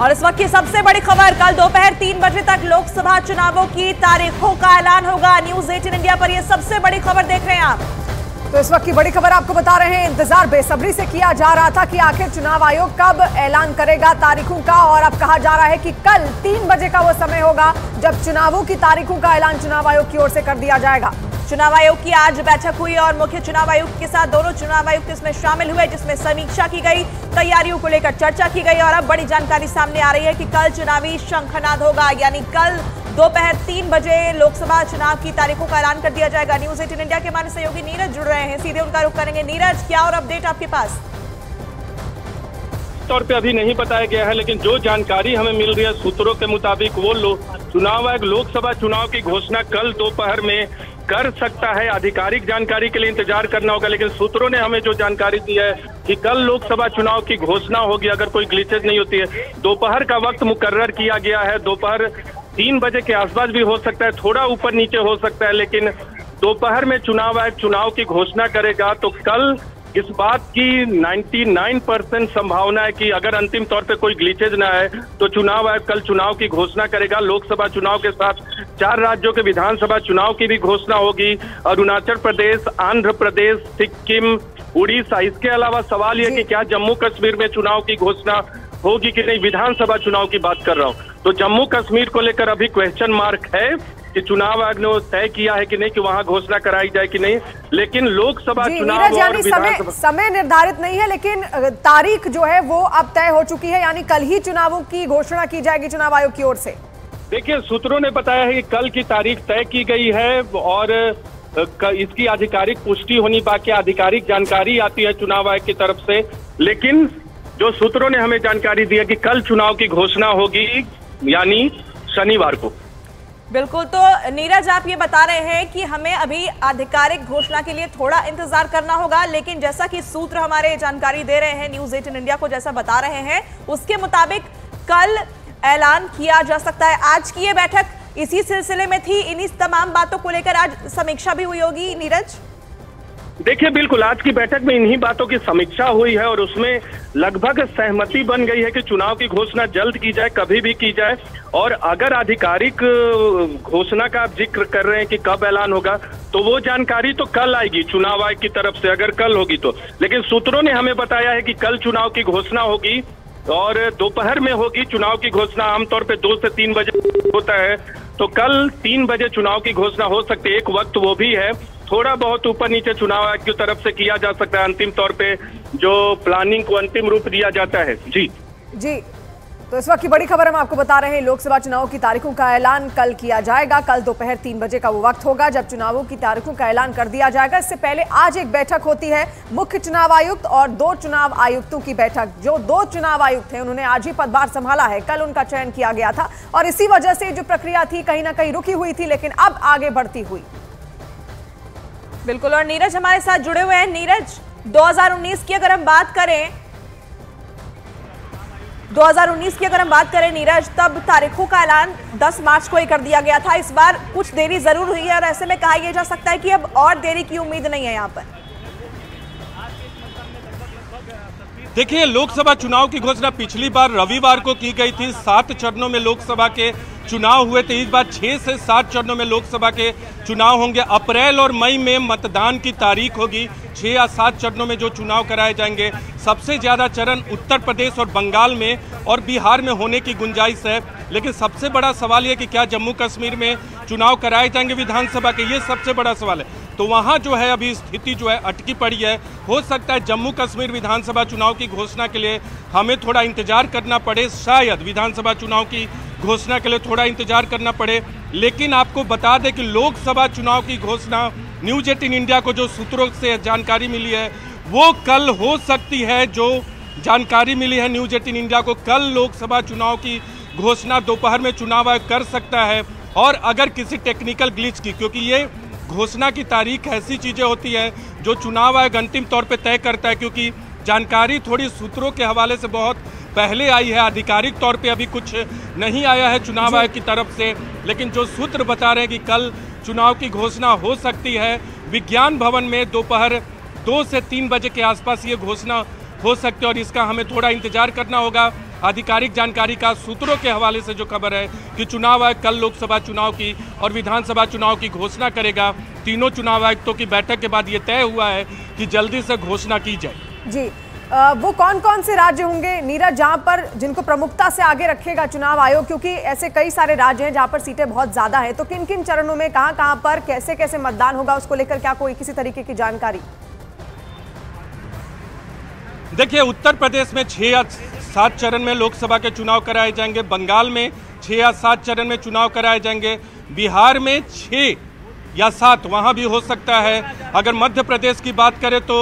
और इस वक्त की सबसे बड़ी खबर, कल दोपहर तीन बजे तक लोकसभा चुनावों की तारीखों का ऐलान होगा। न्यूज़ 18 इंडिया पर यह सबसे बड़ी खबर देख रहे हैं आप। तो इस वक्त की बड़ी खबर आपको बता रहे हैं, इंतज़ार बेसब्री से किया जा रहा था कि आखिर चुनाव आयोग कब ऐलान करेगा तारीखों का, और अब कहा जा रहा है कि कल तीन बजे का वो समय होगा जब चुनावों की तारीखों का ऐलान चुनाव आयोग की ओर से कर दिया जाएगा। चुनाव आयोग की आज बैठक हुई और मुख्य चुनाव आयुक्त के साथ दोनों चुनाव आयुक्त इसमें शामिल हुए, जिसमें समीक्षा की गई, तैयारियों को लेकर चर्चा की गई और अब बड़ी जानकारी सामने आ रही है कि कल चुनावी शंखनाद होगा, यानी कल दोपहर तीन बजे लोकसभा चुनाव की तारीखों का ऐलान कर दिया जाएगा। न्यूज़ एटीन इंडिया के हमारे सहयोगी नीरज जुड़ रहे हैं। सीधे उनका रुख करेंगे। नीरज, क्या और अपडेट आपके पास? तौर पे अभी नहीं बताया गया है, लेकिन जो जानकारी हमें मिल रही है सूत्रों के मुताबिक वो चुनाव आयोग लोकसभा चुनाव की घोषणा कल दोपहर में कर सकता है, आधिकारिक जानकारी के लिए इंतज़ार करना होगा, लेकिन सूत्रों ने हमें जो जानकारी दी है कि कल लोकसभा चुनाव की घोषणा होगी, अगर कोई ग्लिचेज नहीं होती है। दोपहर का वक्त मुकर्र किया गया है। दोपहर तीन बजे के आसपास भी हो सकता है, थोड़ा ऊपर नीचे हो सकता है, लेकिन दोपहर में चुनाव आयोग चुनाव की घोषणा करेगा तो कल इस बात की 99 परसेंट संभावना है कि अगर अंतिम तौर पे कोई ग्लिचेज ना है तो चुनाव आयोग कल चुनाव की घोषणा करेगा। लोकसभा चुनाव के साथ चार राज्यों के विधानसभा चुनाव की भी घोषणा होगी। अरुणाचल प्रदेश आंध्र प्रदेश सिक्किम उड़ीसा। इसके अलावा सवाल यह कि क्या जम्मू कश्मीर में चुनाव की घोषणा होगी कि नहीं? विधानसभा चुनाव की बात कर रहा हूँ। तो जम्मू कश्मीर को लेकर अभी क्वेश्चन मार्क है कि चुनाव आयोग ने तय किया है कि नहीं कि वहाँ घोषणा कराई जाए कि नहीं। लेकिन लोकसभा चुनाव और समय, समय निर्धारित नहीं है लेकिन तारीख जो है वो अब तय हो चुकी है। यानी कल ही चुनावों की घोषणा की जाएगी चुनाव आयोग की ओर से। देखिए सूत्रों ने बताया है कि कल की तारीख तय की गई है और इसकी आधिकारिक पुष्टि होनी बाकी आधिकारिक जानकारी आती है चुनाव आयोग की तरफ़ से। लेकिन जो सूत्रों ने हमें जानकारी दी है कि कल चुनाव की घोषणा होगी यानी शनिवार को। बिल्कुल तो नीरज, आप ये बता रहे हैं कि हमें अभी आधिकारिक घोषणा के लिए थोड़ा इंतज़ार करना होगा, लेकिन जैसा कि सूत्र हमारे जानकारी दे रहे हैं, न्यूज़ एटीन इंडिया को जैसा बता रहे हैं, उसके मुताबिक कल ऐलान किया जा सकता है। आज की ये बैठक इसी सिलसिले में थी। इन्हीं तमाम बातों को लेकर आज समीक्षा भी हुई होगी। नीरज? देखिए, बिल्कुल, आज की बैठक में इन्हीं बातों की समीक्षा हुई है और उसमें लगभग सहमति बन गई है कि चुनाव की घोषणा जल्द की जाए, कभी भी की जाए। और अगर आधिकारिक घोषणा का आप ज़िक्र कर रहे हैं कि कब ऐलान होगा तो वो जानकारी तो कल आएगी, चुनाव आयोग की तरफ़ से, अगर कल होगी तो। लेकिन सूत्रों ने हमें बताया है कि कल चुनाव की घोषणा होगी और दोपहर में होगी चुनाव की घोषणा। आमतौर पे दो से तीन बजे होता है। तो कल तीन बजे चुनाव की घोषणा हो सकती है। एक वक्त वो भी है। थोड़ा बहुत ऊपर नीचे चुनाव आयोग की तरफ़ से किया जा सकता है। अंतिम तौर पे जो प्लानिंग को अंतिम रूप दिया जाता है। जी। जी। तो इस वक्त की बड़ी खबर हम आपको बता रहे हैं, लोकसभा चुनाव की तारीखों का ऐलान कल किया जाएगा। कल दोपहर तीन बजे का वो वक्त होगा जब चुनावों की तारीखों का ऐलान कर दिया जाएगा। इससे पहले आज एक बैठक होती है, मुख्य चुनाव आयुक्त और दो चुनाव आयुक्तों की बैठक। जो दो चुनाव आयुक्त थे उन्होंने आज ही पदभार संभाला है। कल उनका चयन किया गया था और इसी वजह से जो प्रक्रिया थी, कहीं ना कहीं रुकी हुई थी, लेकिन अब आगे बढ़ती हुई। बिल्कुल, और नीरज हमारे साथ जुड़े हुए हैं। नीरज 2019 की अगर हम बात करें 2019 की अगर हम बात करें नीरज, तब तारीखों का ऐलान 10 मार्च को ही कर दिया गया था। इस बार कुछ देरी ज़रूर हुई है और ऐसे में कहा यह जा सकता है कि अब और देरी की उम्मीद नहीं है यहाँ पर। देखिए, लोकसभा चुनाव की घोषणा पिछली बार रविवार को की गई थी। सात चरणों में लोकसभा के चुनाव हुए थे, इस बार छह से सात चरणों में लोकसभा के चुनाव होंगे। अप्रैल और मई में मतदान की तारीख होगी। छह या सात चरणों में जो चुनाव कराए जाएँगे, सबसे ज़्यादा चरण उत्तर प्रदेश और बंगाल में और बिहार में होने की गुंजाइश है। लेकिन सबसे बड़ा सवाल यह कि क्या जम्मू कश्मीर में चुनाव कराए जाएँगे विधानसभा के? ये सबसे बड़ा सवाल है। तो वहाँ जो है, अभी स्थिति जो है, अटकी पड़ी है। हो सकता है जम्मू कश्मीर विधानसभा चुनाव की घोषणा के लिए हमें थोड़ा इंतज़ार करना पड़े। शायद विधानसभा चुनाव की घोषणा के लिए थोड़ा इंतज़ार करना पड़े, लेकिन आपको बता दें कि लोकसभा चुनाव की घोषणा न्यूज़ एटीन इंडिया को जो सूत्रों से जानकारी मिली है, वो कल हो सकती है जो जानकारी मिली है न्यूज़ एटीन इंडिया को कल लोकसभा चुनाव की घोषणा दोपहर में चुनाव आयोग कर सकता है। और अगर किसी टेक्निकल ग्लिच की, क्योंकि ये घोषणा की तारीख ऐसी चीज़ें होती है जो चुनाव आयोग अंतिम तौर पर तय करता है, क्योंकि जानकारी थोड़ी सूत्रों के हवाले से बहुत पहले आई है आधिकारिक तौर पे अभी कुछ नहीं आया है चुनाव आयोग की तरफ़ से लेकिन जो सूत्र बता रहे हैं कि कल चुनाव की घोषणा हो सकती है विज्ञान भवन में दोपहर दो से तीन बजे के आसपास ये घोषणा हो सकती है और इसका हमें थोड़ा इंतज़ार करना होगा। आधिकारिक जानकारी का सूत्रों के हवाले से जो खबर है कि चुनाव आयोग कल लोकसभा चुनाव की और विधानसभा चुनाव की घोषणा करेगा। तीनों चुनाव आयुक्तों की बैठक के बाद ये तय हुआ है कि जल्दी से घोषणा की जाए। जी वो कौन कौन से राज्य होंगे? नीरज, जहाँ पर जिनको प्रमुखता से आगे रखेगा चुनाव आयोग, क्योंकि ऐसे कई सारे राज्य हैं जहाँ पर सीटें बहुत ज़्यादा हैं तो किन किन चरणों में कहाँ कहाँ पर कैसे कैसे मतदान होगा, उसको लेकर क्या कोई किसी तरीके की जानकारी? देखिए, उत्तर प्रदेश में छः या सात चरण में लोकसभा के चुनाव कराए जाएँगे, बंगाल में छः या सात चरण में चुनाव कराए जाएँगे, बिहार में छः या सात, वहाँ भी हो सकता है। अगर मध्य प्रदेश की बात करें तो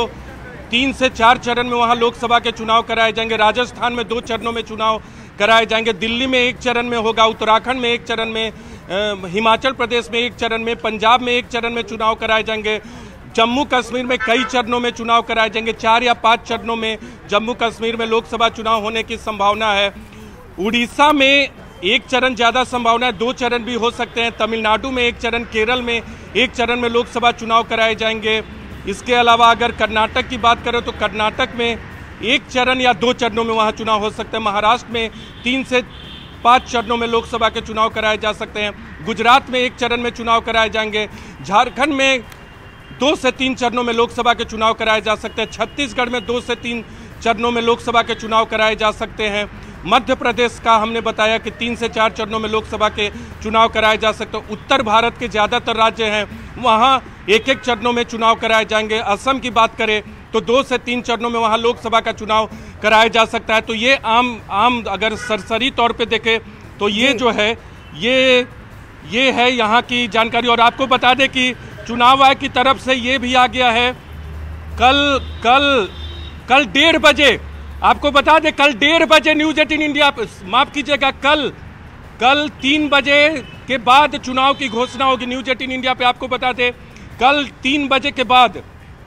तीन से चार चरण में वहाँ लोकसभा के चुनाव कराए जाएँगे। राजस्थान में दो चरणों में चुनाव कराए जाएँगे। दिल्ली में एक चरण में होगा, उत्तराखंड में एक चरण में हिमाचल प्रदेश में एक चरण में, पंजाब में एक चरण में चुनाव कराए जाएँगे। जम्मू कश्मीर में कई चरणों में चुनाव कराए जाएँगे। चार या पाँच चरणों में जम्मू कश्मीर में लोकसभा चुनाव होने की संभावना है। उड़ीसा में एक चरण ज़्यादा संभावना है, दो चरण भी हो सकते हैं। तमिलनाडु में एक चरण, केरल में एक चरण में लोकसभा चुनाव कराए जाएँगे। इसके अलावा अगर कर्नाटक की बात करें तो कर्नाटक में एक चरण या दो चरणों में वहाँ चुनाव हो सकते हैं। महाराष्ट्र में तीन से पाँच चरणों में लोकसभा के चुनाव कराए जा सकते हैं। गुजरात में एक चरण में चुनाव कराए जाएँगे। झारखंड में दो से तीन चरणों में लोकसभा के चुनाव कराए जा सकते हैं। छत्तीसगढ़ में दो से तीन चरणों में लोकसभा के चुनाव कराए जा सकते हैं। मध्य प्रदेश का हमने बताया कि तीन से चार चरणों में लोकसभा के चुनाव कराए जा सकते हैं। उत्तर भारत के ज़्यादातर राज्य हैं। वहाँ एक एक चरणों में चुनाव कराए जाएँगे। असम की बात करें तो दो से तीन चरणों में वहाँ लोकसभा का चुनाव कराया जा सकता है। तो ये आम आम अगर सरसरी तौर पे देखें तो ये जो है ये ये है यहाँ की जानकारी। और आपको बता दें कि चुनाव आयोग की तरफ़ से ये भी आ गया है। कल कल कल डेढ़ बजे आपको बता दें, कल डेढ़ बजे न्यूज़ एटीन इंडिया माफ़ कीजिएगा, कल कल तीन बजे के बाद चुनाव की घोषणा होगी न्यूज़ एटीन इंडिया पे, आपको बता दें, कल तीन बजे के बाद,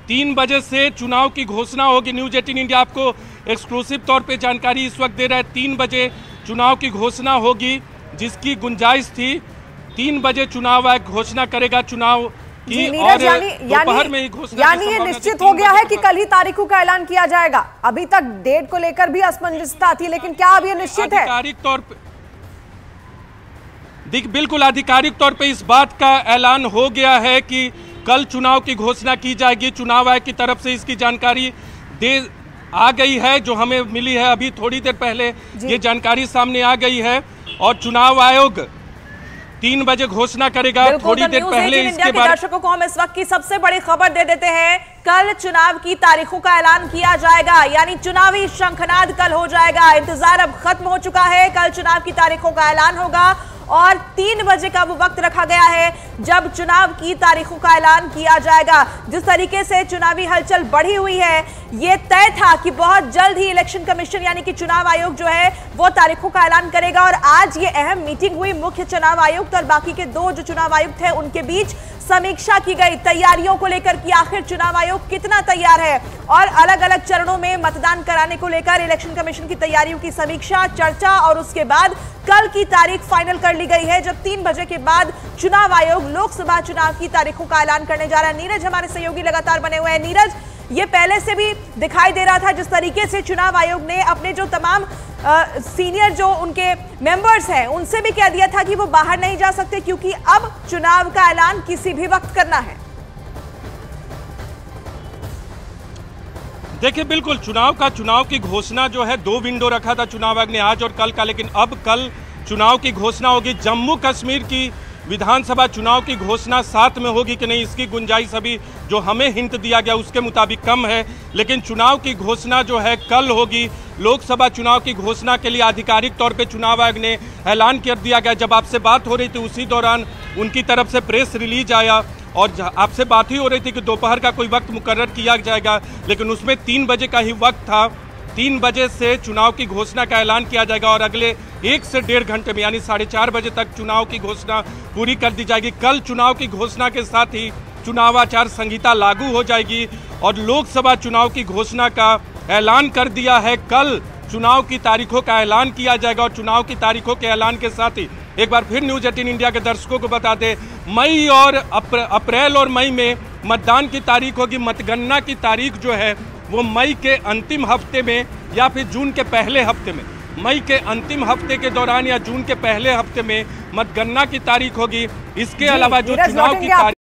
तीन बजे से चुनाव की घोषणा होगी न्यूज़ एटीन इंडिया आपको एक्सक्लूसिव तौर पे जानकारी इस वक्त दे रहा है, तीन बजे चुनाव की घोषणा होगी, जिसकी गुंजाइश थी, तीन बजे चुनाव आयोग घोषणा करेगा, चुनाव की और यानी दोपहर में ही घोषणा यानी ये निश्चित हो गया है कि कल ही तारीखों का ऐलान किया जाएगा। अभी तक डेट को लेकर भी असमंजसता थी लेकिन क्या अब ये निश्चित है? आधिकारिक तौर पे दिख बिल्कुल आधिकारिक तौर पे इस बात का ऐलान हो गया है कि कल चुनाव की घोषणा की जाएगी। चुनाव आयोग की तरफ़ से इसकी जानकारी दे आ गई है जो हमें मिली है अभी थोड़ी देर पहले। ये जानकारी सामने आ गई है और चुनाव आयोग तीन बजे घोषणा करेगा थोड़ी देर पहले इसके बाद दर्शकों को हम इस वक्त की सबसे बड़ी खबर दे देते हैं। कल चुनाव की तारीखों का ऐलान किया जाएगा यानी चुनावी शंखनाद कल हो जाएगा। इंतज़ार अब खत्म हो चुका है कल चुनाव की तारीखों का ऐलान होगा और तीन बजे का वो वक्त रखा गया है जब चुनाव की तारीखों का ऐलान किया जाएगा। जिस तरीके से चुनावी हलचल बढ़ी हुई है ये तय था कि बहुत जल्द ही इलेक्शन कमीशन यानी कि चुनाव आयोग जो है वो तारीखों का ऐलान करेगा और आज ये अहम मीटिंग हुई मुख्य चुनाव आयुक्त और बाकी के दो जो चुनाव आयुक्त हैं, उनके बीच समीक्षा की गई। तैयारियों को लेकर कि आखिर चुनाव आयोग कितना तैयार है और अलग अलग चरणों में मतदान कराने को लेकर इलेक्शन कमीशन की तैयारियों की समीक्षा, चर्चा और उसके बाद कल की तारीख फाइनल कर ली गई है, जब तीन बजे के बाद चुनाव आयोग लोकसभा चुनाव की तारीखों का ऐलान करने जा रहा है। नीरज हमारे सहयोगी लगातार बने हुए हैं। नीरज, ये पहले से भी दिखाई दे रहा था जिस तरीके से चुनाव आयोग ने अपने जो तमाम सीनियर जो उनके मेंबर्स हैं, उनसे भी कह दिया था कि वो बाहर नहीं जा सकते क्योंकि अब चुनाव का ऐलान किसी भी वक्त करना है। देखिए, बिल्कुल, चुनाव का चुनाव की घोषणा जो है, दो विंडो रखा था चुनाव आयोग ने आज और कल का, लेकिन अब कल चुनाव की घोषणा होगी। जम्मू कश्मीर की विधानसभा चुनाव की घोषणा साथ में होगी कि नहीं, इसकी गुंजाइश अभी जो हमें हिंट दिया गया, उसके मुताबिक कम है। लेकिन चुनाव की घोषणा जो है, कल होगी। लोकसभा चुनाव की घोषणा के लिए आधिकारिक तौर पे चुनाव आयोग ने ऐलान कर दिया गया। जब आपसे बात हो रही थी उसी दौरान उनकी तरफ़ से प्रेस रिलीज़ आया और आपसे बात ही हो रही थी कि दोपहर का कोई वक्त मुकर्र किया जाएगा, लेकिन उसमें तीन बजे का ही वक्त था। तीन बजे से चुनाव की घोषणा का ऐलान किया जाएगा और अगले एक से डेढ़ घंटे में, यानी साढ़े चार बजे तक चुनाव की घोषणा पूरी कर दी जाएगी। कल चुनाव की घोषणा के साथ ही चुनाव आचार संहिता लागू हो जाएगी और लोकसभा चुनाव की घोषणा का ऐलान कर दिया है कल। चुनाव की तारीखों का ऐलान किया जाएगा और चुनाव की तारीखों के ऐलान के साथ ही एक बार फिर न्यूज़ एटीन इंडिया के दर्शकों को बता दें मई और अप्र, अप्रैल और मई में मतदान की तारीख होगी। मतगणना की तारीख जो है वो मई के अंतिम हफ़्ते में या फिर जून के पहले हफ़्ते में। मई के अंतिम हफ़्ते के दौरान या जून के पहले हफ़्ते में मतगणना की तारीख होगी। इसके अलावा जो चुनाव की तारीख